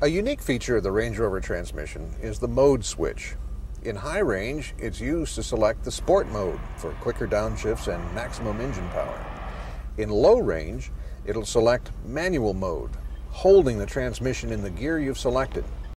A unique feature of the Range Rover transmission is the mode switch. In high range, it's used to select the sport mode for quicker downshifts and maximum engine power. In low range, it'll select manual mode, holding the transmission in the gear you've selected.